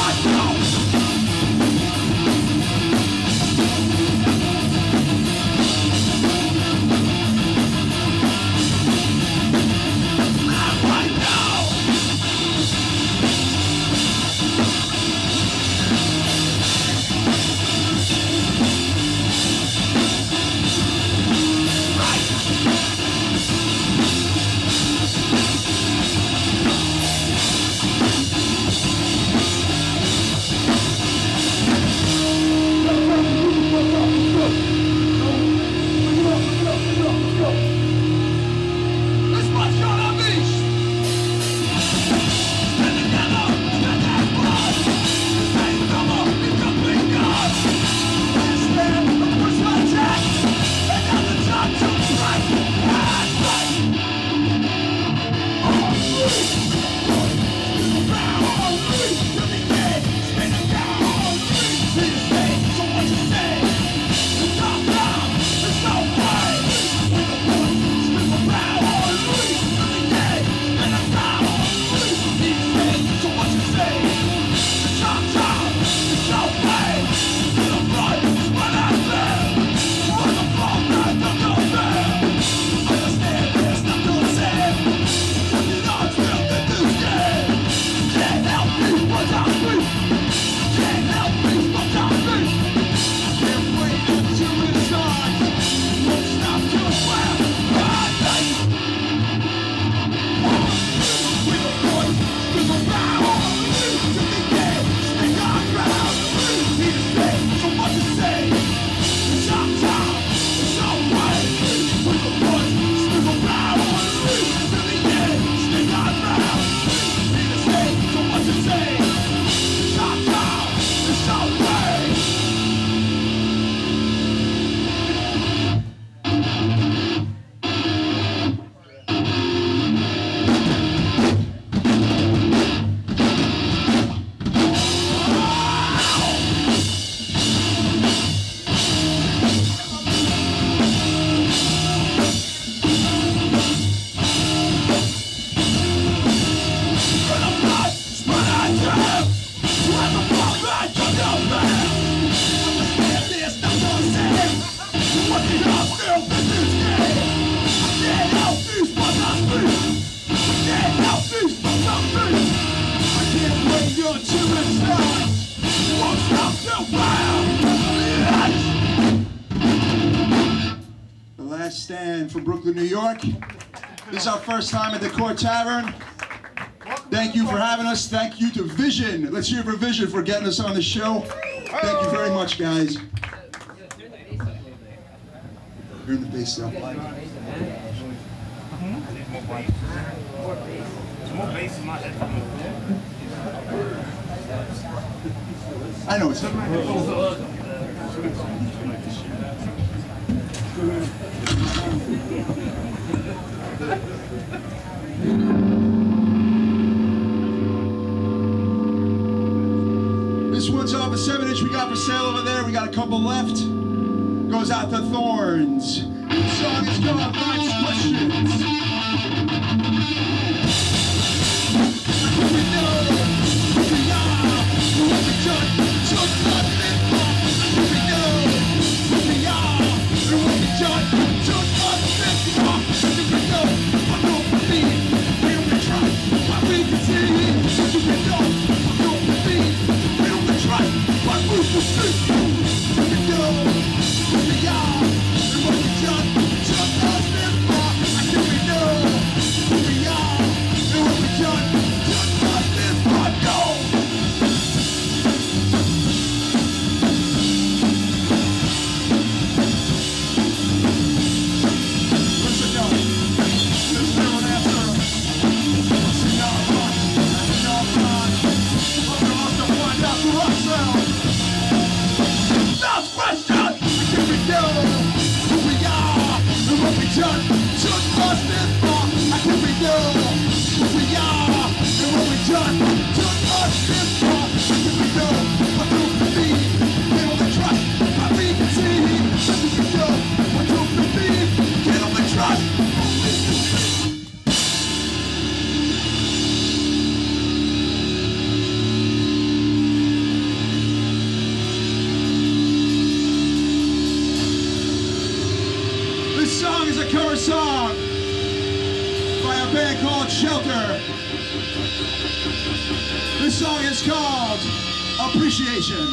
Come on! From Brooklyn, New York. This is our first time at the Court Tavern. Thank you for having us. Thank you to Vision. Let's hear for Vision for getting us on the show. Thank you very much, guys. Hearing the bass in headphones. I know it's This one's off a 7 inch we got for sale over there. We got a couple left. Goes out to Thorns. The song is called Life's Questions. Song is a cover song by a band called Shelter. This song is called Appreciation.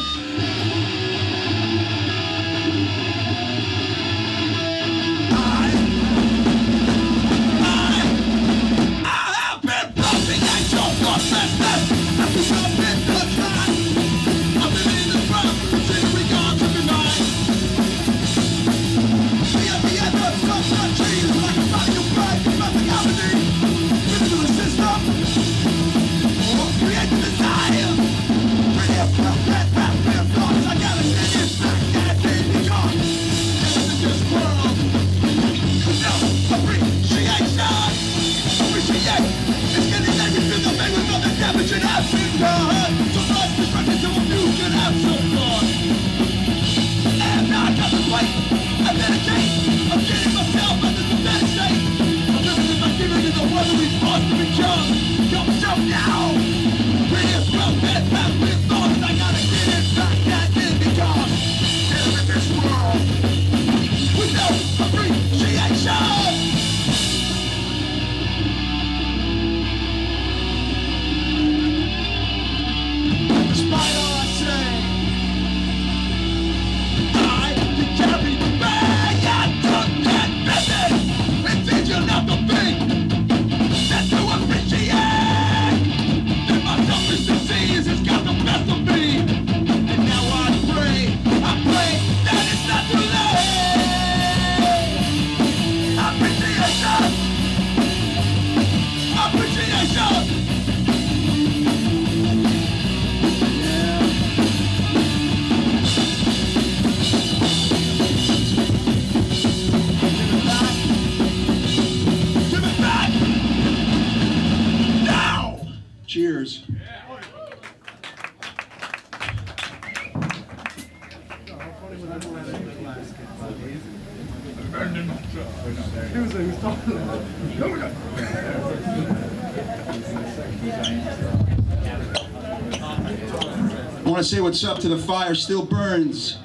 Say what's up to the fire still burns.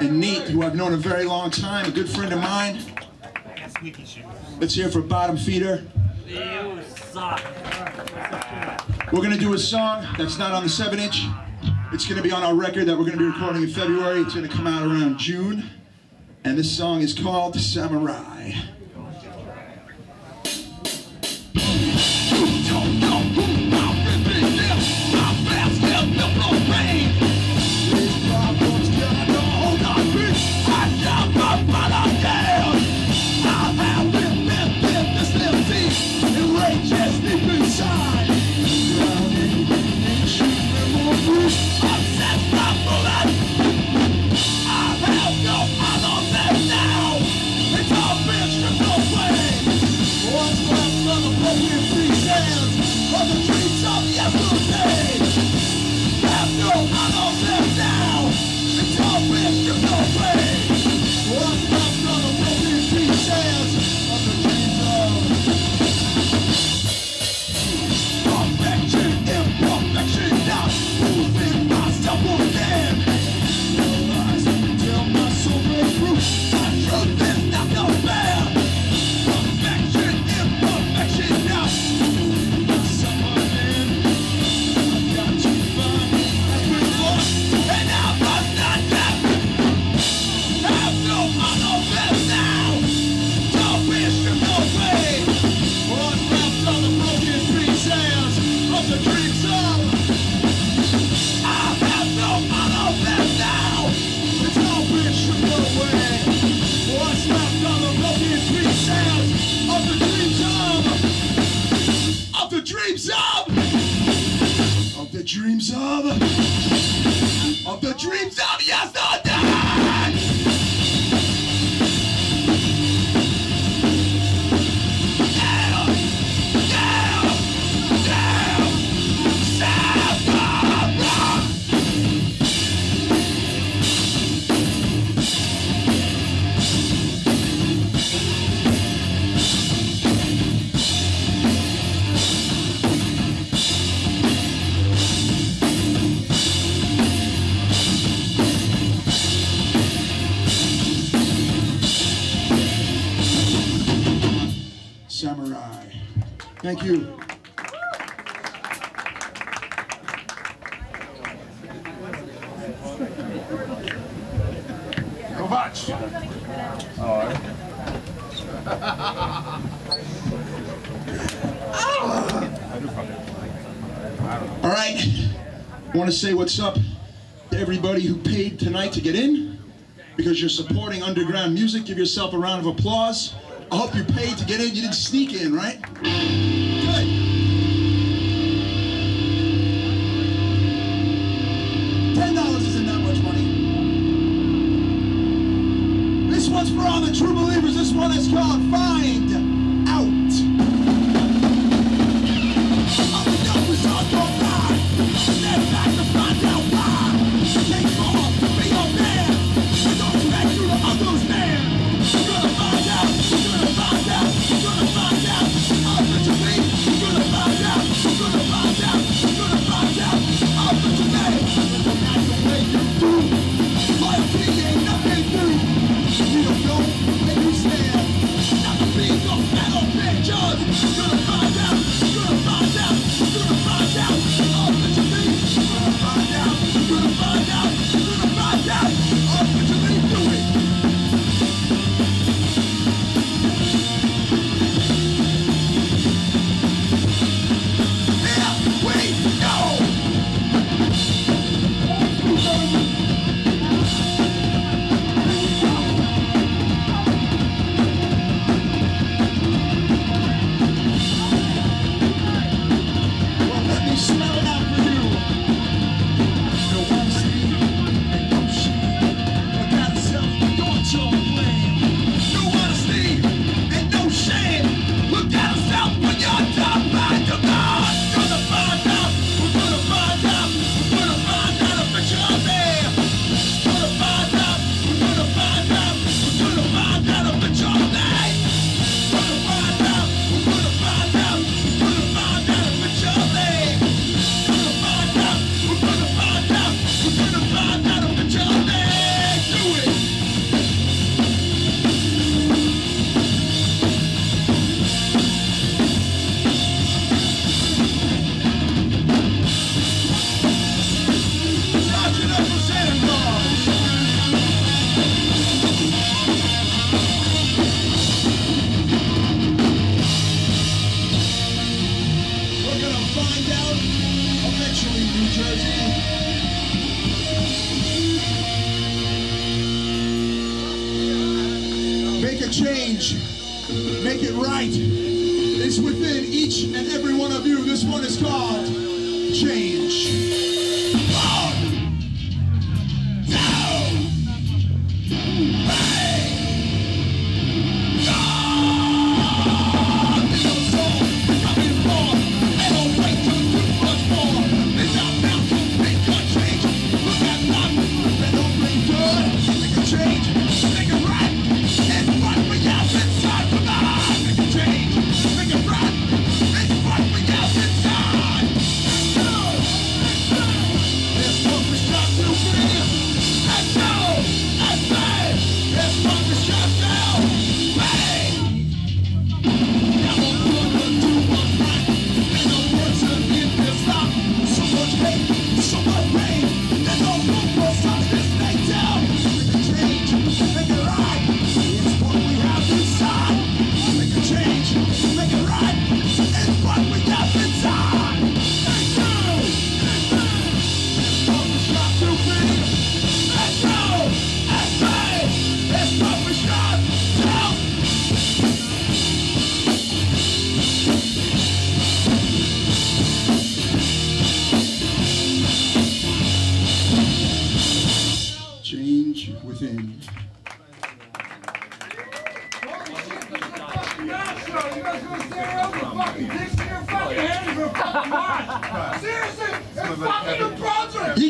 And Nate, who I've known a very long time, a good friend of mine. Let's hear for Bottom Feeder. We're going to do a song that's not on the 7 inch. It's going to be on our record that we're going to be recording in February. It's going to come out around June. And this song is called Samurai. Dreams of of the dreams of yesterday. Thank you. Kovacs. All right. I want to say what's up to everybody who paid tonight to get in because you're supporting underground music. Give yourself a round of applause. I hope you paid to get in. You didn't sneak in, right? Each and every one of you. This one is called Change.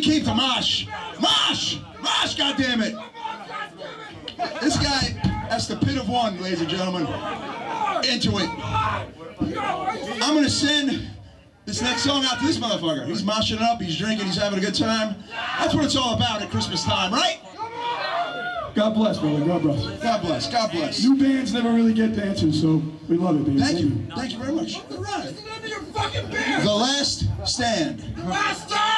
Came to Mosh. Mosh! Mosh, goddammit! This guy, that's the pit of one, ladies and gentlemen. Into it. I'm gonna send this next song out to this motherfucker. He's moshing it up, he's drinking, he's having a good time. That's what it's all about at Christmas time, right? God bless, brother. God bless. God bless, God bless. New bands never really get dancers, so we love it, baby. Thank you, thank you very much. All right. The name of your fucking band? The Last Stand. The last stand!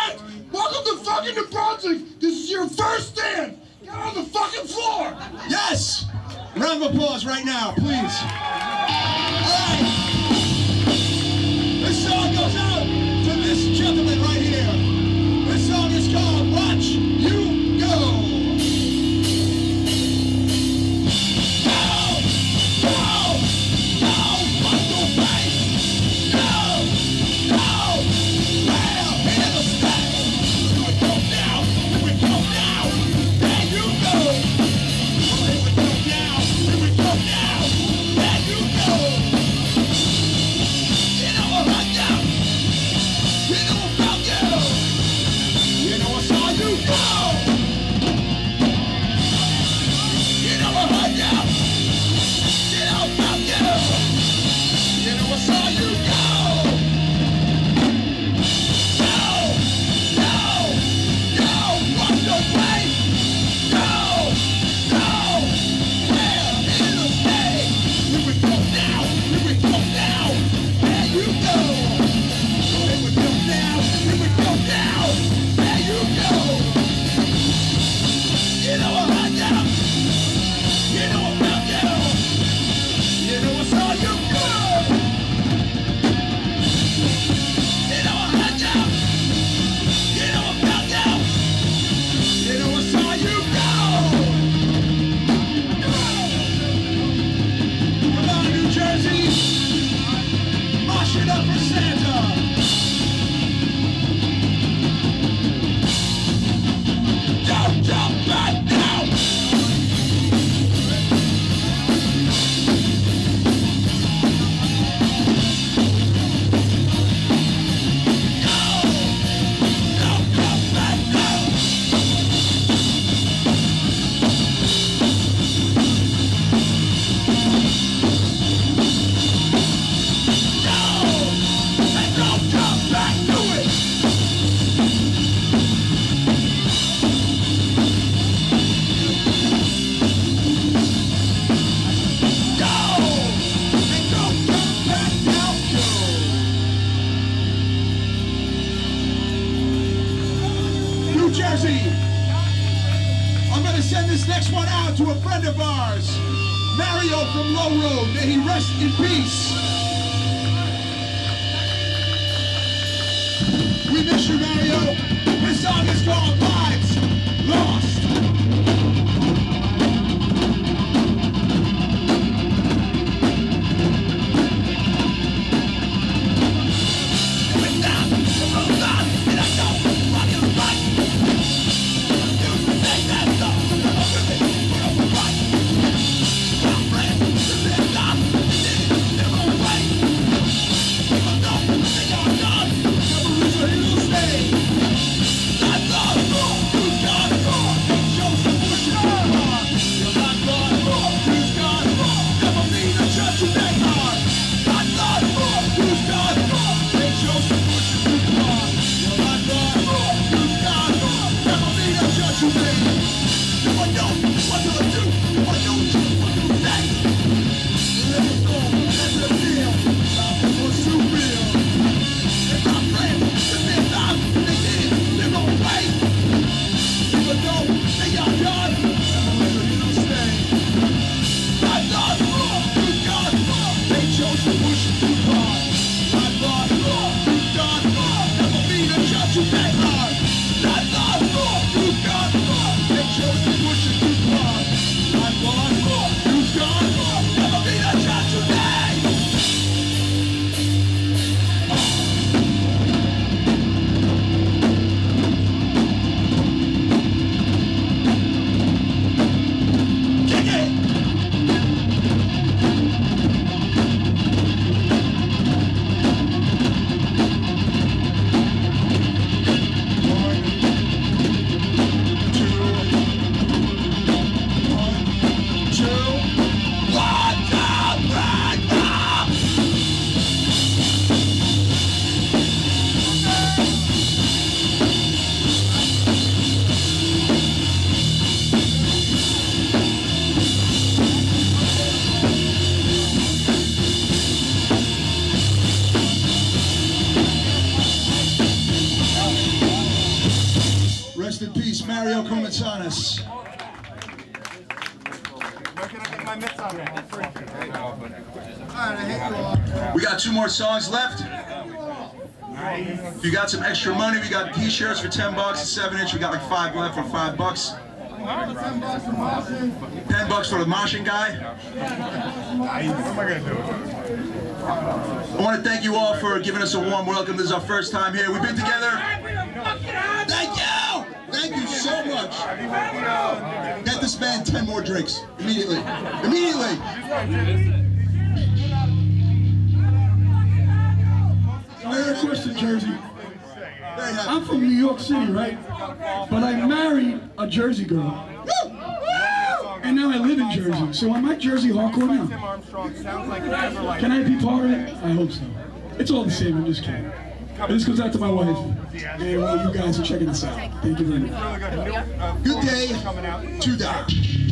Welcome to fucking New Brunswick. This is your first stand! Get on the fucking floor! Yes! Round of applause right now, please. All right. This song goes out to this gentleman right We miss you, Mario. Extra money, we got t-shirts for 10 bucks, a 7 inch, we got like 5 left for 5 bucks. 10 bucks for the moshing guy. What am I gonna do? I want to thank you all for giving us a warm welcome. This is our first time here. We've been together. Thank you! Thank you so much. Get this man 10 more drinks. Immediately. Immediately! I got a question, Jersey. I'm from New York City, right? But I married a Jersey girl. And now I live in Jersey. So am I Jersey hardcore now? Tim Armstrong sounds like never like. Can I be part of it? I hope so. It's all the same, I'm just kidding. This goes out to my wife. And all you guys are checking this out. Thank you very much. Uh, Good day to die.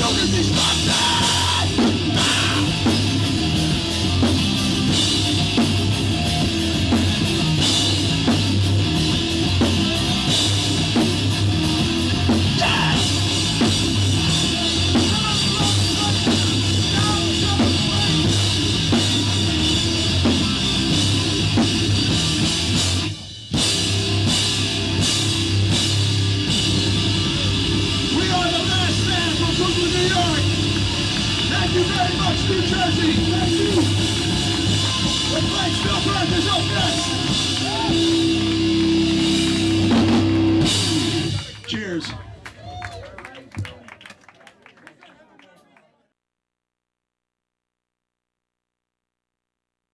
Don't get my monsters